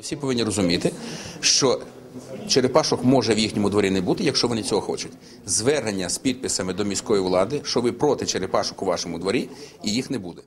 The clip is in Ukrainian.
Всі повинні розуміти, що черепашок може в їхньому дворі не бути, якщо вони цього хочуть. Звернення з підписами до міської влади, що ви проти черепашок у вашому дворі, і їх не буде.